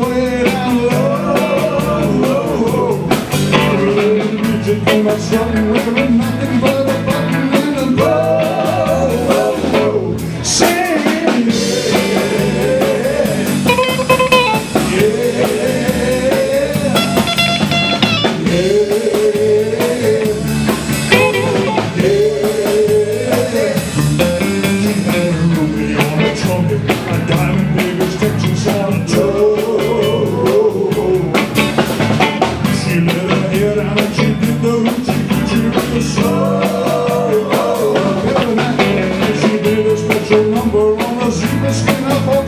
way down low. Nosimy z kina pod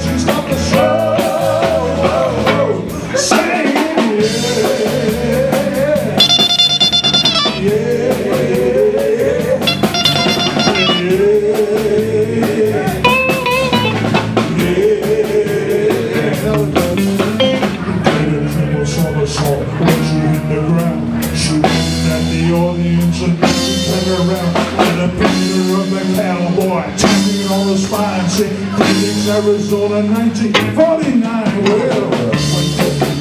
You're the introduction and the around. And the picture of the cowboy tapping on the spine Say, Phoenix, Arizona, 1949 Well, when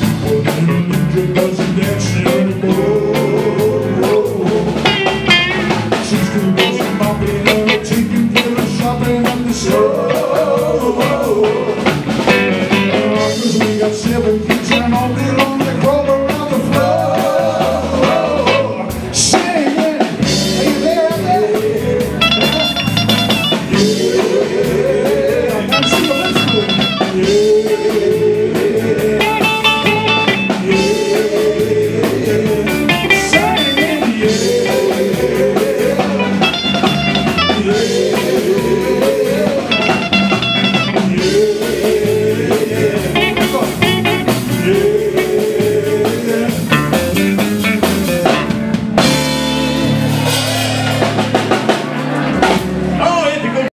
people knew New Jack doesn't dance anymore. She's too busy mopping up Taking care of shopping on the show Hey.